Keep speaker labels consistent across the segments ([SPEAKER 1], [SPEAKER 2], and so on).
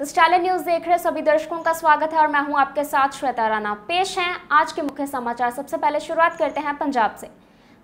[SPEAKER 1] The styler news देख रहे सभी दर्शकों का स्वागत है और मैं हूँ आपके साथ श्वेता राणा। पेश हैं आज के मुख्य समाचार। सबसे पहले शुरुआत करते हैं पंजाब से।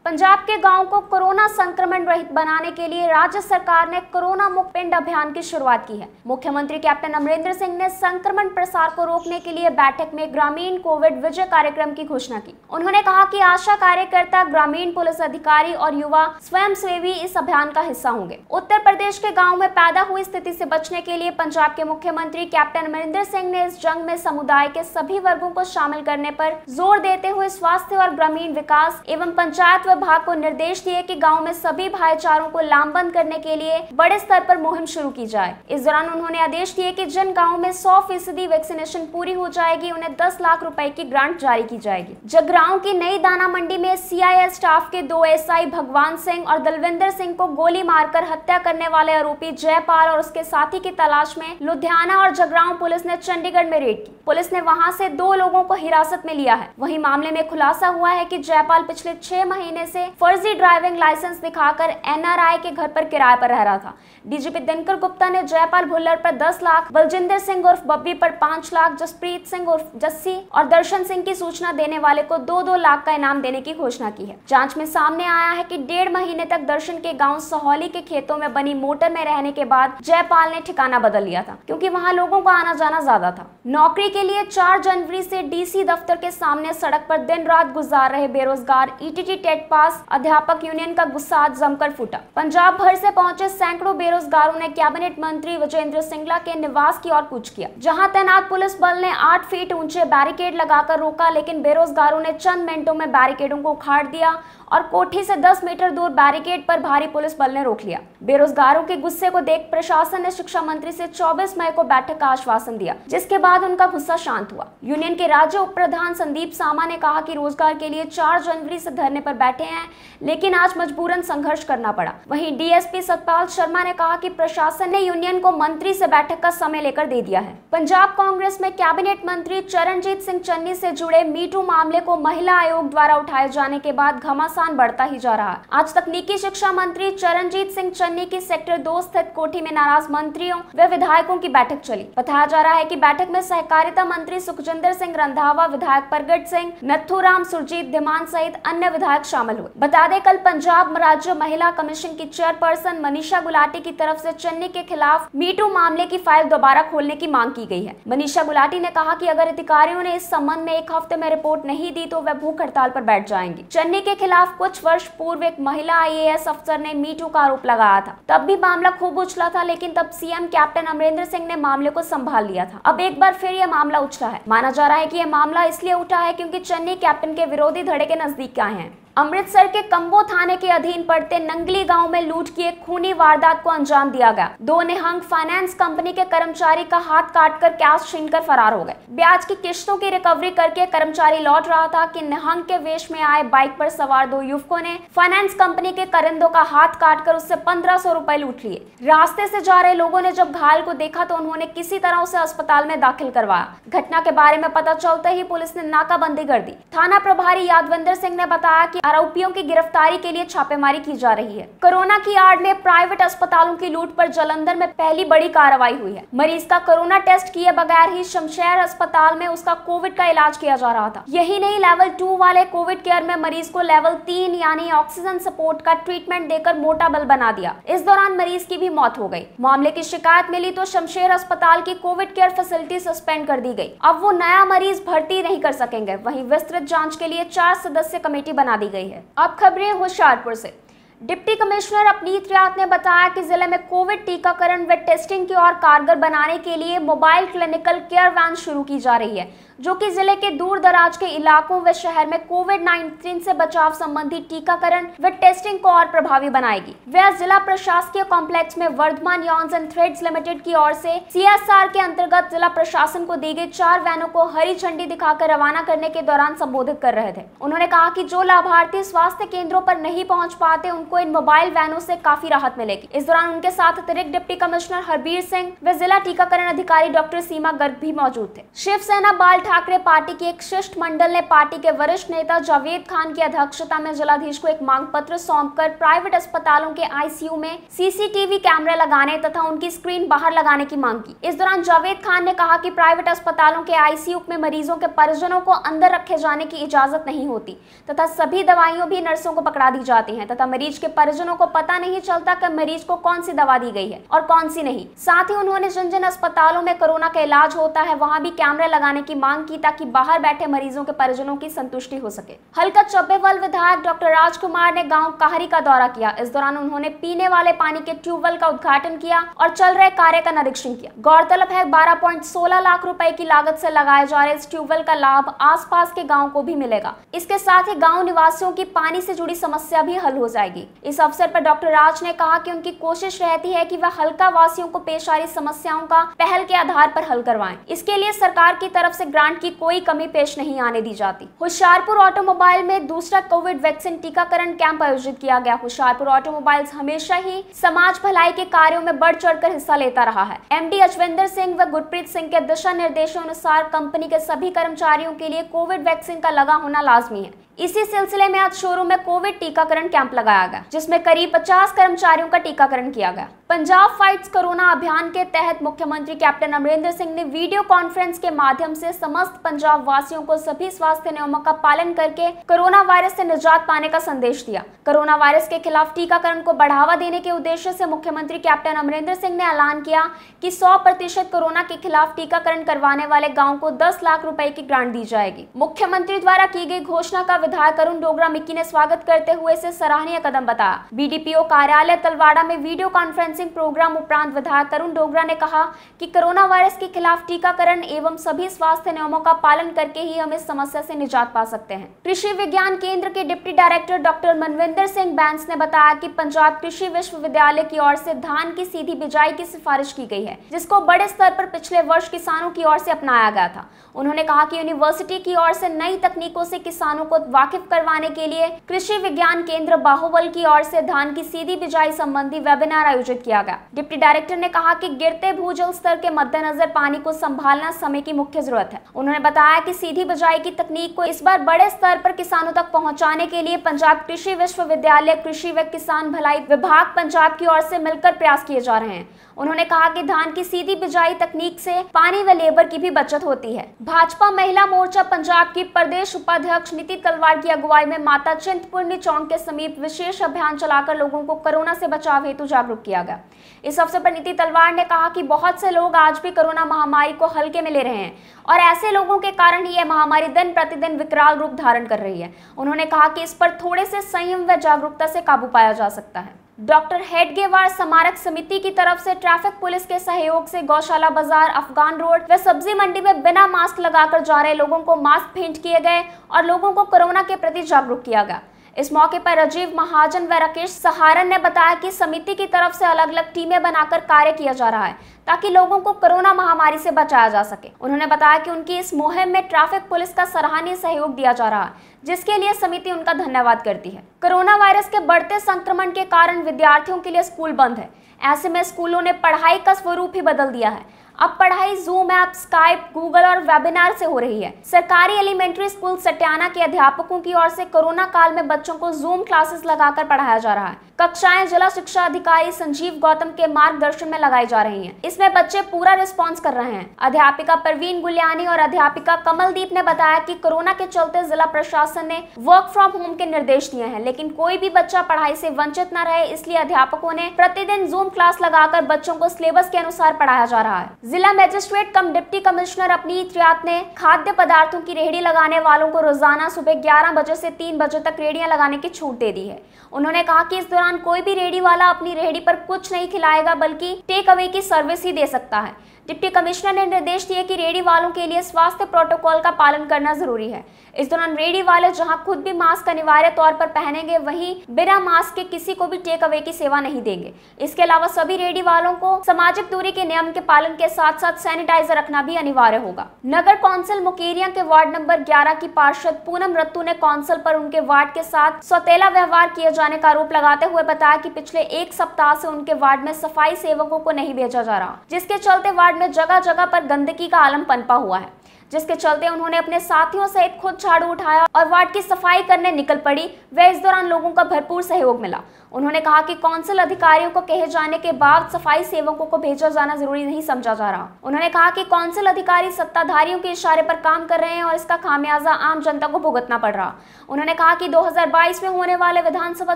[SPEAKER 1] पंजाब के गाँव को कोरोना संक्रमण रहित बनाने के लिए राज्य सरकार ने कोरोना मुक्त पिंड अभियान की शुरुआत की है। मुख्यमंत्री कैप्टन अमरिंदर सिंह ने संक्रमण प्रसार को रोकने के लिए बैठक में ग्रामीण कोविड विजय कार्यक्रम की घोषणा की। उन्होंने कहा कि आशा कार्यकर्ता, ग्रामीण पुलिस अधिकारी और युवा स्वयं सेवी इस अभियान का हिस्सा होंगे। उत्तर प्रदेश के गाँव में पैदा हुई स्थिति ऐसी बचने के लिए पंजाब के मुख्यमंत्री कैप्टन अमरिंदर सिंह ने इस जंग में समुदाय के सभी वर्गो को शामिल करने आरोप ज़ोर देते हुए स्वास्थ्य और ग्रामीण विकास एवं पंचायत विभाग को निर्देश दिए कि गाँव में सभी भाईचारों को लामबंद करने के लिए बड़े स्तर पर मुहिम शुरू की जाए। इस दौरान उन्होंने आदेश दिए कि जिन गाँव में सौ फ़ीसदी वैक्सीनेशन पूरी हो जाएगी, उन्हें दस लाख रुपए की ग्रांट जारी की जाएगी। जगराव की नई दाना मंडी में सी स्टाफ के दो एसआई भगवान सिंह और दलविंदर सिंह को गोली मारकर हत्या करने वाले आरोपी जयपाल और उसके साथी की तलाश में लुधियाना और जगराव पुलिस ने चंडीगढ़ में रेड की। पुलिस ने वहाँ से दो लोगों को हिरासत में लिया है। वहीं मामले में खुलासा हुआ है कि जयपाल पिछले छह महीने से फर्जी ड्राइविंग लाइसेंस दिखाकर एनआरआई के घर पर किराए पर रह रहा था। डीजीपी दिनकर गुप्ता ने जयपाल भुल्लर पर 10 लाख, बलजिंदर सिंह उर्फ़ बब्बी पर 5 लाख, जसप्रीत सिंह उर्फ़ जस्सी और दर्शन सिंह की सूचना देने वाले को दो दो लाख का इनाम देने की घोषणा की है। जाँच में सामने आया है की डेढ़ महीने तक दर्शन के गाँव सहोली के खेतों में बनी मोटर में रहने के बाद जयपाल ने ठिकाना बदल लिया था, क्यूँकी वहाँ लोगों को आना जाना ज़्यादा था। नौकरी के लिए चार जनवरी से डीसी दफ्तर के सामने सड़क पर दिन रात गुजार रहे बेरोजगार, ईटीटी टेट पास अध्यापक यूनियन का गुस्सा आज जमकर फूटा। पंजाब भर से पहुँचे सैकड़ों बेरोजगारों ने कैबिनेट मंत्री विजेंद्र सिंगला के निवास की ओर कूच किया। जहाँ तैनात पुलिस बल ने आठ फीट ऊँचे बैरिकेड लगाकर रोका, लेकिन बेरोजगारों ने चंद मिनटों में बैरिकेडों को उखाड़ दिया और कोठी से 10 मीटर दूर बैरिकेड पर भारी पुलिस बल ने रोक लिया। बेरोजगारों के गुस्से को देख प्रशासन ने शिक्षा मंत्री से 24 मई को बैठक का आश्वासन दिया, जिसके बाद उनका गुस्सा शांत हुआ। यूनियन के राज्य उप प्रधान संदीप सामा ने कहा कि रोज़गार के लिए 4 जनवरी से धरने पर बैठे हैं, लेकिन आज मजबूरन संघर्ष करना पड़ा। वहीं डीएसपी सतपाल शर्मा ने कहा की प्रशासन ने यूनियन को मंत्री से बैठक का समय लेकर दे दिया है। पंजाब कांग्रेस में कैबिनेट मंत्री चरणजीत सिंह चन्नी से जुड़े मीटू मामले को महिला आयोग द्वारा उठाए जाने के बाद घमासान बढ़ता ही जा रहा है। आज तकनीकी शिक्षा मंत्री चरणजीत सिंह चन्नी की सेक्टर दो स्थित कोठी में नाराज़ मंत्रियों व विधायकों की बैठक चली। बताया जा रहा है की बैठक में सहकारिता मंत्री सुखजिंदर सिंह रंधावा, विधायक प्रगट सिंह, नथुराम, सुरजीत धिमान सहित अन्य विधायक शामिल हुए। बता दें, कल पंजाब राज्य महिला कमीशन की चेयरपर्सन मनीषा गुलाटी की तरफ़ से चन्नी के खिलाफ मीटू मामले की फ़ाइल दोबारा खोलने की मांग की गई है। मनीषा गुलाटी ने कहा कि अगर अधिकारियों ने इस संबंध में एक हफ़्ते में रिपोर्ट नहीं दी तो वह भूख हड़ताल पर बैठ जाएँगी। चन्नी के खिलाफ कुछ वर्ष पूर्व एक महिला आईएएस अफसर ने मीटू का आरोप लगाया था। तब भी मामला खूब उछला था, लेकिन तब सीएम कैप्टन अमरिंदर सिंह ने मामले को संभाल लिया था। अब एक बार फिर यह मामला उछला है। माना जा रहा है की यह मामला इसलिए उठा है क्यूँकी चेन्नई कैप्टन के विरोधी धड़े के नज़दीक आए हैं। अमृतसर के कंबो थाने के अधीन पड़ते नंगली गाँव में लूट की एक खूनी वारदात को अंजाम दिया गया। दो निहंग फाइनेंस कंपनी के कर्मचारी का हाथ काटकर कैश छीनकर फरार हो गए। ब्याज की किश्तों की रिकवरी करके कर्मचारी लौट रहा था कि निहंग के वेश में आए बाइक पर सवार दो युवकों ने फाइनेंस कंपनी के करिंदों का हाथ काट कर उससे पंद्रह सौ रुपए लूट लिए। रास्ते से जा रहे लोगों ने जब घायल को देखा तो उन्होंने किसी तरह उसे अस्पताल में दाखिल करवाया। घटना के बारे में पता चलते ही पुलिस ने नाकाबंदी कर दी। थाना प्रभारी यादविंदर सिंह ने बताया कि आरोपियों की गिरफ्तारी के लिए छापेमारी की जा रही है। कोरोना की आड़ में प्राइवेट अस्पतालों की लूट पर जलंधर में पहली बड़ी कार्रवाई हुई है। मरीज़ का कोरोना टेस्ट किए बगैर ही शमशेर अस्पताल में उसका कोविड का इलाज किया जा रहा था। यही नहीं, लेवल टू वाले कोविड केयर में मरीज़ को लेवल तीन यानी ऑक्सीजन सपोर्ट का ट्रीटमेंट देकर मोटा बल बना दिया। इस दौरान मरीज़ की भी मौत हो गई। मामले की शिकायत मिली तो शमशेर अस्पताल की कोविड केयर फैसिलिटी सस्पेंड कर दी गई। अब वो नया मरीज़ भर्ती नहीं कर सकेंगे। वहीं विस्तृत जाँच के लिए चार सदस्य कमेटी बना दी गई। है। अब खबरें होशियारपुर से। डिप्टी कमिश्नर अपनीत रियात ने बताया कि ज़िले में कोविड टीकाकरण व टेस्टिंग की और कारगर बनाने के लिए मोबाइल क्लिनिकल केयर वैन शुरू की जा रही है। जो कि ज़िले के दूर दराज के इलाकों व शहर में कोविड 19 से बचाव संबंधी टीकाकरण व टेस्टिंग को और प्रभावी बनाएगी। वह जिला प्रशासकीय कॉम्प्लेक्स में Vardhman yarns and threads limited की ओर से सीएसआर के अंतर्गत जिला प्रशासन को दी गई चार वैनों को हरी झंडी दिखाकर रवाना करने के दौरान संबोधित कर रहे थे। उन्होंने कहा की जो लाभार्थी स्वास्थ्य केंद्रों पर नहीं पहुँच पाते, उनको इन मोबाइल वैनों से काफ़ी राहत मिलेगी। इस दौरान उनके साथ अतिरिक्त डिप्टी कमिश्नर हरबीर सिंह व जिला टीकाकरण अधिकारी डॉक्टर सीमा गर्ग भी मौजूद थे। शिवसेना बाल ठाकरे पार्टी की एक शिष्ट मंडल ने पार्टी के वरिष्ठ नेता जावेद खान की अध्यक्षता में जिलाधीश को एक मांग पत्र सौंपकर प्राइवेट अस्पतालों के आईसीयू में सीसीटीवी कैमरे लगाने तथा उनकी स्क्रीन बाहर लगाने की मांग की। इस दौरान जावेद खान ने कहा कि प्राइवेट अस्पतालों के आईसीयू में मरीजों के परिजनों को अंदर रखे जाने की इजाज़त नहीं होती तथा सभी दवाइयों भी नर्सों को पकड़ा दी जाती है तथा मरीज़ के परिजनों को पता नहीं चलता कि मरीज़ को कौन सी दवा दी गई है और कौन सी नहीं। साथ ही उन्होंने जिन जिन अस्पतालों में कोरोना का इलाज होता है, वहाँ भी कैमरे लगाने की मांग की ताकि बाहर बैठे मरीजों के परिजनों की संतुष्टि हो सके। हल्का चौबेवाल विधायक डॉक्टर राजकुमार ने गाँव काहरी का दौरा किया। इस दौरान उन्होंने पीने वाले पानी के ट्यूबवेल का उद्घाटन किया और चल रहे कार्य का निरीक्षण किया। गौरतलब है, बारह लाख रुपए की लागत से लगाए जा रहे इस ट्यूबवेल का लाभ आसपास के गाँव को भी मिलेगा। इसके साथ ही गाँव निवासियों की पानी से जुड़ी समस्या भी हल हो जाएगी। इस अवसर पर डॉक्टर राज ने कहा कि उनकी कोशिश रहती है कि वह हल्का वासियों को पेश आ रही समस्याओं का पहल के आधार पर हल करवाएँ। इसके लिए सरकार की तरफ़ से ग्रांट की कोई कमी पेश नहीं आने दी जाती। होशियारपुर ऑटोमोबाइल में दूसरा कोविड वैक्सीन टीकाकरण कैंप आयोजित किया गया। होशियारपुर ऑटोमोबाइल हमेशा ही समाज भलाई के कार्यो में बढ़ चढ़कर हिस्सा लेता रहा है। एम डी अजविंदर सिंह व गुरप्रीत सिंह के दिशा निर्देशों अनुसार कंपनी के सभी कर्मचारियों के लिए कोविड वैक्सीन का लगा होना लाजमी है। इसी सिलसिले में आज शोरूम में कोविड टीकाकरण कैंप लगाया गया, जिसमें करीब 50 कर्मचारियों का टीकाकरण किया गया। पंजाब फाइट्स कोरोना अभियान के तहत मुख्यमंत्री कैप्टन अमरिंदर सिंह ने वीडियो कॉन्फ्रेंस के माध्यम से समस्त पंजाब वासियों को सभी स्वास्थ्य नियमों का पालन करके कोरोना वायरस से निजात पाने का संदेश दिया। कोरोना वायरस के खिलाफ टीकाकरण को बढ़ावा देने के उद्देश्य से मुख्यमंत्री कैप्टन अमरिंदर सिंह ने ऐलान किया कि 100 प्रतिशत कोरोना के खिलाफ टीकाकरण करवाने वाले गाँव को दस लाख रूपए की ग्रांट दी जाएगी। मुख्यमंत्री द्वारा की गई घोषणा का विधायक अरुण डोगरा मिक्की ने स्वागत करते हुए इसे सराहनीय कदम बताया बीडीपीओ कार्यालय तलवाड़ा में वीडियो कॉन्फ्रेंसिंग प्रोग्राम उपरांत विधायक अरुण डोगरा ने कहा कि कोरोना वायरस के खिलाफ टीकाकरण एवं सभी स्वास्थ्य नियमों का पालन करके ही हम इस समस्या से निजात पा सकते हैं। कृषि विज्ञान केंद्र के deputy director doctor Manvinder Singh Bains ने बताया की पंजाब कृषि विश्वविद्यालय की ओर से धान की सीधी बिजाई की सिफारिश की गई है, जिसको बड़े स्तर पर पिछले वर्ष किसानों की ओर से अपनाया गया था। उन्होंने कहा कि यूनिवर्सिटी की ओर से नई तकनीकों से किसानों को वाकिफ करवाने के लिए कृषि विज्ञान केंद्र बाहुबल की ओर से धान की सीधी बिजाई संबंधी वेबिनार आयोजित किया गया। डिप्टी डायरेक्टर ने कहा कि गिरते भूजल स्तर के मद्देनजर पानी को संभालना समय की मुख्य ज़रूरत है। उन्होंने बताया कि सीधी बिजाई की तकनीक को इस बार बड़े स्तर पर किसानों तक पहुँचाने के लिए पंजाब कृषि विश्वविद्यालय, कृषि व किसान भलाई विभाग पंजाब की ओर से मिलकर प्रयास किए जा रहे हैं। उन्होंने कहा कि धान की सीधी बिजाई तकनीक से पानी व लेबर की भी बचत होती है। भाजपा महिला मोर्चा पंजाब की प्रदेश उपाध्यक्ष नीति तलवार की अगुवाई में माता चिंतपूर्णी चौक के समीप विशेष अभियान चलाकर लोगों को कोरोना से बचाव हेतु जागरूक किया गया। इस अवसर पर नीति तलवार ने कहा कि बहुत से लोग आज भी कोरोना महामारी को हल्के में ले रहे हैं और ऐसे लोगों के कारण ही यह महामारी दिन प्रतिदिन विकराल रूप धारण कर रही है। उन्होंने कहा कि इस पर थोड़े से संयम व जागरूकता से काबू पाया जा सकता है। डॉक्टर हेडगेवार स्मारक समिति की तरफ़ से ट्रैफ़िक पुलिस के सहयोग से गौशाला बाज़ार, अफगान रोड व सब्ज़ी मंडी में बिना मास्क लगाकर जा रहे लोगों को मास्क भेंट किए गए और लोगों को कोरोना के प्रति जागरूक किया गया। इस मौके पर राजीव महाजन व राकेश सहारन ने बताया कि समिति की तरफ़ से अलग अलग टीमें बनाकर कार्य किया जा रहा है, ताकि लोगों को कोरोना महामारी से बचाया जा सके। उन्होंने बताया कि उनकी इस मुहिम में ट्रैफ़िक पुलिस का सराहनीय सहयोग दिया जा रहा है, जिसके लिए समिति उनका धन्यवाद करती है। कोरोना वायरस के बढ़ते संक्रमण के कारण विद्यार्थियों के लिए स्कूल बंद है। ऐसे में स्कूलों ने पढ़ाई का स्वरूप ही बदल दिया है। अब पढ़ाई जूम ऐप स्काइप गूगल और वेबिनार से हो रही है। सरकारी एलिमेंट्री स्कूल सटियाना के अध्यापकों की ओर से कोरोना काल में बच्चों को जूम क्लासेस लगाकर पढ़ाया जा रहा है। कक्षाएँ जिला शिक्षा अधिकारी संजीव गौतम के मार्गदर्शन में लगाई जा रही हैं। इसमें बच्चे पूरा रिस्पॉन्स कर रहे हैं। अध्यापिका परवीन गुलियानी और अध्यापिका कमलदीप ने बताया कि कोरोना के चलते जिला प्रशासन ने वर्क फ्रॉम होम के निर्देश दिए हैं, लेकिन कोई भी बच्चा पढ़ाई से वंचित न रहे, इसलिए अध्यापकों ने प्रतिदिन जूम क्लास लगाकर बच्चों को सिलेबस के अनुसार पढ़ाया जा रहा है। जिला magistrate cum deputy commissioner Apneet Riyait ने खाद्य पदार्थों की रेहड़ी लगाने वालों को रोज़ाना सुबह 11 बजे से 3 बजे तक रेहड़ियाँ लगाने की छूट दे दी है। उन्होंने कहा कि इस दौरान कोई भी रेहड़ी वाला अपनी रेहड़ी पर कुछ नहीं खिलाएगा, बल्कि टेक अवे की सर्विस ही दे सकता है। डिप्टी कमिश्नर ने निर्देश दिए कि रेडी वालों के लिए स्वास्थ्य प्रोटोकॉल का पालन करना ज़रूरी है। इस दौरान रेडी वाले जहाँ खुद भी मास्क अनिवार्य तौर पर पहनेंगे, वहीं बिना मास्क के किसी को भी टेक अवे की सेवा नहीं देंगे। इसके अलावा सभी रेडी वालों को सामाजिक दूरी के नियम के पालन के साथ साथ सैनिटाइजर रखना भी अनिवार्य होगा। नगर कौंसिल मुकेरिया के वार्ड नंबर ग्यारह की पार्षद पूनम रत्तू ने कौंसिल पर उनके वार्ड के साथ सौतेला व्यवहार किए जाने का आरोप लगाते हुए बताया की पिछले एक सप्ताह से उनके वार्ड में सफ़ाई सेवकों को नहीं भेजा जा रहा, जिसके चलते वार्ड में जगह जगह पर गंदगी का आलम पनपा हुआ है। जिसके चलते उन्होंने अपने साथियों सहित खुद झाड़ू उठाया और वार्ड की सफ़ाई करने निकल पड़ी, वे इस दौरान लोगों का भरपूर सहयोग मिला। उन्होंने कहा कि कौंसिल अधिकारियों को कहे जाने के बाद सफ़ाई सेवकों को भेजा जाना ज़रूरी नहीं समझा जा रहा। उन्होंने कहा कि कौंसिल अधिकारी सत्ताधारियों के इशारे पर काम कर रहे हैं और इसका खामियाजा आम जनता को भुगतना पड़ रहा। उन्होंने कहा कि 2022 में होने वाले विधानसभा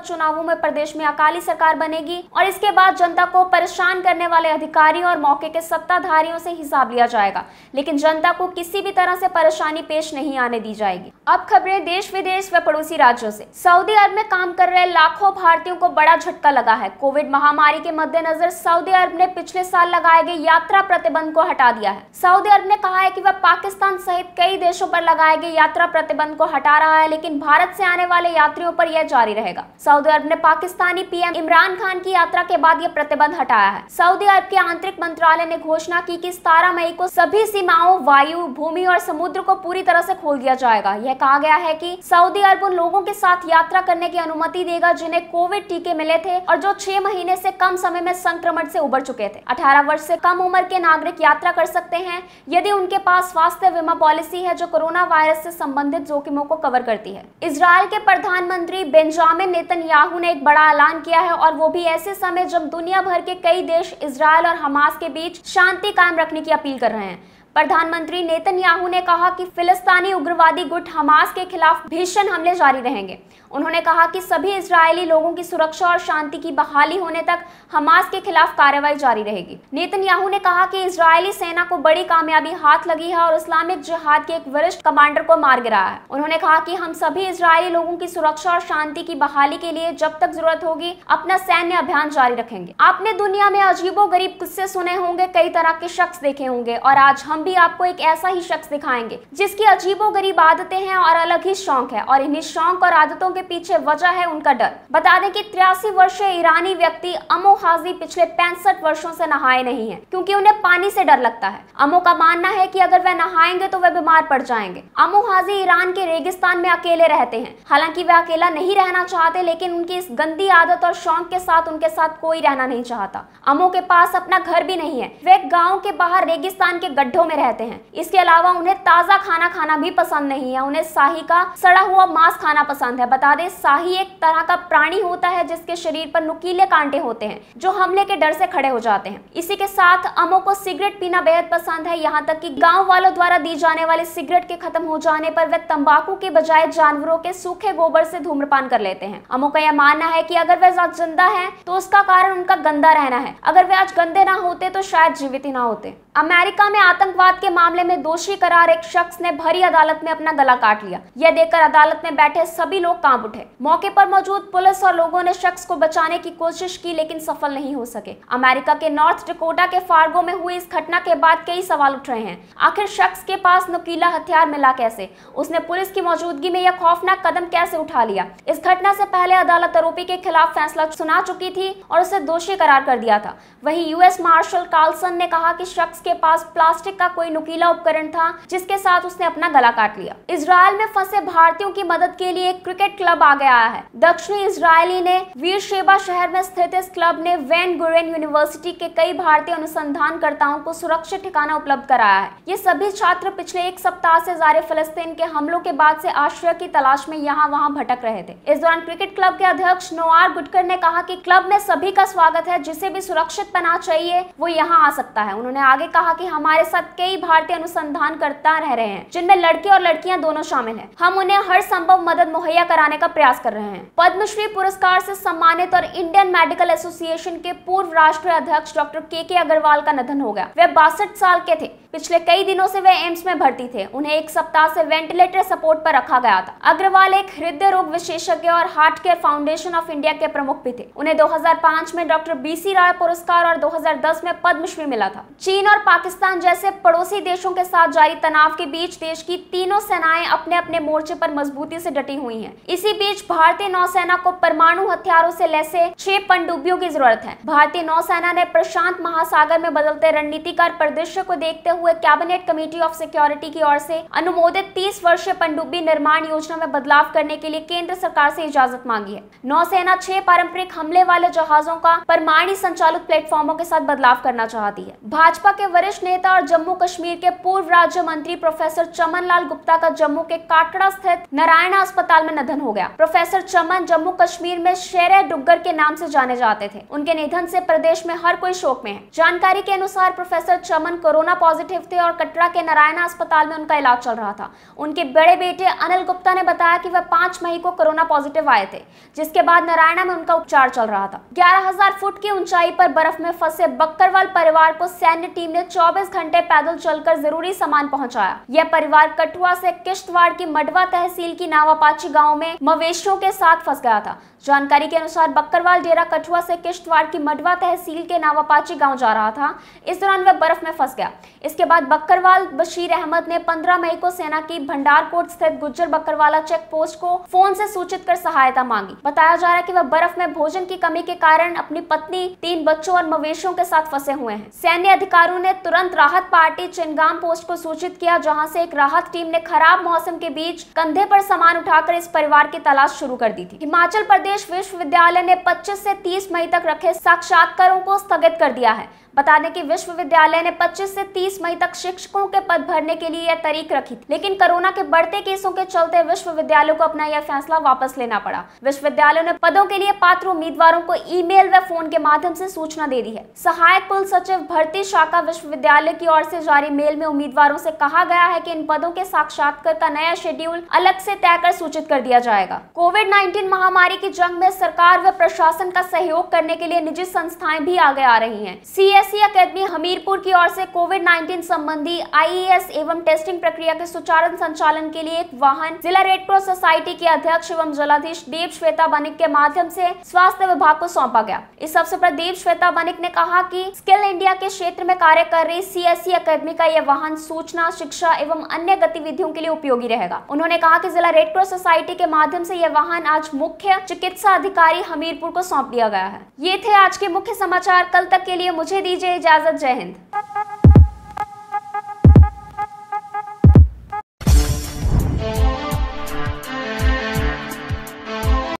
[SPEAKER 1] चुनावों में प्रदेश में अकाली सरकार बनेगी और इसके बाद जनता को परेशान करने वाले अधिकारियों और मौके के सत्ताधारियों से हिसाब लिया जाएगा। लेकिन जनता को किसी भी तरह से परेशानी पेश नहीं आने दी जाएगी। अब खबरें देश विदेश व पड़ोसी राज्यों से। सऊदी अरब में काम कर रहे लाखों भारतीयों को बड़ा झटका लगा है। कोविड महामारी के मद्देनजर सऊदी अरब ने पिछले साल लगाए गए यात्रा प्रतिबंध को हटा दिया है। सऊदी अरब ने कहा है की वह पाकिस्तान सहित कई देशों पर लगाए गए यात्रा प्रतिबंध को हटा रहा है, लेकिन भारत से आने वाले यात्रियों पर यह जारी रहेगा। सऊदी अरब ने पाकिस्तानी पीएम इमरान खान की यात्रा के बाद यह प्रतिबंध हटाया है। सऊदी अरब के आंतरिक मंत्रालय ने घोषणा की कि सतारह मई को सभी सीमाओं, वायु भूमि और समुद्र को पूरी तरह से खोल दिया जाएगा। यह कहा गया है कि सऊदी अरब उन लोगों के साथ यात्रा करने की अनुमति देगा जिन्हें कोविड टीके मिले थे और जो छह महीने से कम समय में संक्रमण से उबर चुके थे। 18 वर्ष से कम उम्र के नागरिक यात्रा कर सकते हैं यदि उनके पास स्वास्थ्य बीमा पॉलिसी है जो कोरोना वायरस से संबंधित जोखिमों को कवर करती है। इसराइल के प्रधानमंत्री बेंजामिन नेतन्याहू ने एक बड़ा ऐलान किया है और वो भी ऐसे समय जब दुनिया भर के कई देश इसराइल और हमास के बीच शांति कायम रखने की अपील कर रहे हैं। प्रधानमंत्री नेतन्याहू ने कहा कि फिलिस्तानी उग्रवादी गुट हमास के खिलाफ भीषण हमले जारी रहेंगे। उन्होंने कहा कि सभी इजरायली लोगों की सुरक्षा और शांति की बहाली होने तक हमास के खिलाफ कार्रवाई जारी रहेगी। नेतन्याहू ने कहा कि इजरायली सेना को बड़ी कामयाबी हाथ लगी है और इस्लामिक जिहाद के एक वरिष्ठ कमांडर को मार गिराया है। उन्होंने कहा कि हम सभी इसराइली लोगों की सुरक्षा और शांति की बहाली के लिए जब तक ज़रूरत होगी, अपना सैन्य अभियान जारी रखेंगे। आपने दुनिया में अजीबो गरीब किस्से सुने होंगे, कई तरह के शख्स देखे होंगे और आज हम भी आपको एक ऐसा ही शख्स दिखाएँगे, जिसकी अजीबो गरीब आदतें हैं और अलग ही शौक है, और इन्हीं शौक और आदतों के पीछे वजह है उनका डर। बता दें कि तिरासी वर्षीय ईरानी व्यक्ति अमो हाजी पिछले पैंसठ वर्षों से नहाए नहीं है, क्योंकि उन्हें पानी से डर लगता है। अमो का मानना है कि अगर वह नहाएँगे तो वह बीमार पड़ जाएँगे। अमो हाजी ईरान के रेगिस्तान में अकेले रहते हैं। हालाँकि वह अकेला नहीं रहना चाहते, लेकिन उनकी इस गंदी आदत और शौक के साथ उनके साथ कोई रहना नहीं चाहता। अमो के पास अपना घर भी नहीं है। वे गाँव के बाहर रेगिस्तान के गड्ढों में रहते हैं। इसके अलावा उन्हें ताज़ा खाना खाना भी पसंद नहीं है। उन्हें शाही का सड़ा हुआ मांस खाना पसंद है। बता दें, शाही एक तरह का प्राणी होता है जिसके शरीर पर नुकीले कांटे होते हैं, जो हमले के डर से खड़े हो जाते हैं। इसी के साथ अमो को सिगरेट पीना बेहद पसंद है। यहाँ तक कि गाँव वालों द्वारा दी जाने वाली सिगरेट के खत्म हो जाने पर वे तंबाकू के बजाय जानवरों के सूखे गोबर से धूम्रपान कर लेते हैं। अमो का यह मानना है कि अगर वे आज ज़िंदा है तो उसका कारण उनका गंदा रहना है। अगर वे आज गंदे ना होते तो शायद जीवित ही ना होते। अमेरिका में आतंकवाद के मामले में दोषी करार एक शख्स ने भरी अदालत में अपना गला काट लिया। यह देखकर अदालत में बैठे सभी लोग काँप उठे। मौके पर मौजूद पुलिस और लोगों ने शख्स को बचाने की कोशिश की, लेकिन सफल नहीं हो सके। अमेरिका के नॉर्थ डिकोटा के फार्गो में हुई इस घटना के बाद कई सवाल उठ रहे हैं। आखिर शख्स के पास नुकीला हथियार मिला कैसे? उसने पुलिस की मौजूदगी में यह खौफनाक कदम कैसे उठा लिया? इस घटना से पहले अदालत आरोपी के खिलाफ फैसला सुना चुकी थी और उसे दोषी करार कर दिया था। वही यूएस मार्शल कार्लसन ने कहा कि शख्स के पास प्लास्टिक का कोई नुकीला उपकरण था, जिसके साथ उसने अपना गला काट लिया। इसराइल में फंसे भारतीयों की मदद के लिए एक क्रिकेट क्लब आगे आया है। दक्षिणी इसराइली ने वीर शेबा शहर में स्थित इस क्लब ने वैन गुरेन यूनिवर्सिटी के कई भारतीय अनुसंधानकर्ताओं को सुरक्षित ठिकाना उपलब्ध कराया है। ये सभी छात्र पिछले एक सप्ताह से जारी फिलिस्तीन के हमलों के बाद से आश्रय की तलाश में यहाँ वहाँ भटक रहे थे। इस दौरान क्रिकेट क्लब के अध्यक्ष नोआर गुटकर ने कहा कि क्लब में सभी का स्वागत है, जिसे भी सुरक्षित पना चाहिए, वो यहाँ आ सकता है। उन्होंने आगे कहा कि हमारे साथ कई भारतीय अनुसंधानकर्ता रह रहे हैं, जिनमें लड़के और लड़कियाँ दोनों शामिल हैं। हम उन्हें हर संभव मदद मुहैया कराने का प्रयास कर रहे हैं। पद्मश्री पुरस्कार से सम्मानित और इंडियन मेडिकल एसोसिएशन के पूर्व राष्ट्रीय अध्यक्ष डॉक्टर के के अग्रवाल का निधन हो गया। वे बासठ साल के थे। पिछले कई दिनों से वे एम्स में भर्ती थे। उन्हें एक सप्ताह से वेंटिलेटर सपोर्ट पर रखा गया था। अग्रवाल एक हृदय रोग विशेषज्ञ और heart care foundation of India के प्रमुख भी थे। उन्हें 2005 में डॉक्टर बीसी राय पुरस्कार और 2010 में पद्मश्री मिला था। चीन और पाकिस्तान जैसे पड़ोसी देशों के साथ जारी तनाव के बीच देश की तीनों सेनाएँ अपने अपने मोर्चे पर मजबूती से डटी हुई है। इसी बीच भारतीय नौसेना को परमाणु हथियारों से लैसे छह पनडुब्बियों की ज़रूरत है। भारतीय नौसेना ने प्रशांत महासागर में बदलते रणनीतिकार परिदृश्य को देखते हुए कैबिनेट कमेटी ऑफ़ सिक्योरिटी की ओर से अनुमोदित 30 वर्षीय पनडुब्बी निर्माण योजना में बदलाव करने के लिए केंद्र सरकार से इजाज़त मांगी है। नौसेना छह पारंपरिक हमले वाले जहाजों का परमाणु संचालित प्लेटफॉर्मों के साथ बदलाव करना चाहती है। भाजपा के वरिष्ठ नेता और जम्मू कश्मीर के पूर्व राज्य मंत्री प्रोफेसर चमन लाल गुप्ता का जम्मू के काटड़ा स्थित नारायण अस्पताल में निधन हो गया। प्रोफेसर चमन जम्मू कश्मीर में शेर डुग्गर के नाम से जाने जाते थे। उनके निधन से प्रदेश में हर कोई शोक में है। जानकारी के अनुसार प्रोफेसर चमन कोरोना पॉजिटिव थे और कटरा के नारायण अस्पताल में उनका इलाज चल रहा था। उनके बड़े बेटे अनिल गुप्ता ने बताया कि वह पाँच मई को कोरोना पॉजिटिव आए थे, जिसके बाद नारायणा में उनका उपचार चल रहा था। ग्यारह फुट की ऊंचाई पर बर्फ़ में फंसे बक्करवाल परिवार को सैन्य टीम ने 24 घंटे पैदल चलकर ज़रूरी सामान पहुँचाया। यह परिवार कठुआ से किश्तवाड़ की मडवा तहसील की नावापाची गाँव में मवेशियों के साथ फंस गया था। जानकारी के अनुसार बक्करवाल डेरा कठुआ से किश्तवाड़ की मडवा तहसील के नावापाची गाँव जा रहा था। इस दौरान वह बर्फ़ में फंस गया। इसके बाद बकरवाल बशीर अहमद ने 15 मई को सेना की भंडारकोट स्थित गुज्जर बकरवाला चेक पोस्ट को फ़ोन से सूचित कर सहायता मांगी। बताया जा रहा है कि वह बर्फ़ में भोजन की कमी के कारण अपनी पत्नी, तीन बच्चों और मवेशियों के साथ फंसे हुए हैं। सैन्य अधिकारियों ने तुरंत राहत पार्टी चिनगाम पोस्ट को सूचित किया, जहाँ से एक राहत टीम ने खराब मौसम के बीच कंधे पर सामान उठाकर इस परिवार की तलाश शुरू कर दी थी। हिमाचल प्रदेश विश्वविद्यालय ने 25 से 30 मई तक रखे साक्षात्कारों को स्थगित कर दिया है। बता दें कि विश्वविद्यालय ने 25 से 30 मई तक शिक्षकों के पद भरने के लिए यह तारीख रखी थी, लेकिन कोरोना के बढ़ते केसों के चलते विश्वविद्यालयों को अपना यह फैसला वापस लेना पड़ा। विश्वविद्यालयों ने पदों के लिए पात्र उम्मीदवारों को ईमेल व फ़ोन के माध्यम से सूचना दे दी है। सहायक कुल सचिव भर्ती शाखा विश्वविद्यालय की ओर से जारी मेल में उम्मीदवारों से कहा गया है कि इन पदों के साक्षात्कार का नया शेड्यूल अलग से तय कर सूचित कर दिया जाएगा। कोविड नाइन्टीन महामारी की जंग में सरकार व प्रशासन का सहयोग करने के लिए निजी संस्थाएँ भी आगे आ रही है। सी सीबीएसई अकेडमी हमीरपुर की ओर से कोविड 19 संबंधी आईएएस एवं टेस्टिंग प्रक्रिया के सुचारू संचालन के लिए एक वाहन जिला रेड क्रॉस सोसाइटी के अध्यक्ष एवं जिलाधीश देव श्वेता बनिक के माध्यम से स्वास्थ्य विभाग को सौंपा गया। इस अवसर पर देव श्वेता बनिक ने कहा कि स्किल इंडिया के क्षेत्र में कार्य कर रही सी अकेडमी का यह वाहन सूचना, शिक्षा एवं अन्य गतिविधियों के लिए उपयोगी रहेगा। उन्होंने कहा की जिला रेड क्रॉस सोसाइटी के माध्यम से यह वाहन आज मुख्य चिकित्सा अधिकारी हमीरपुर को सौंप दिया गया है। ये थे आज के मुख्य समाचार। कल तक के लिए मुझे दीजिए इजाज़त जय हिंद।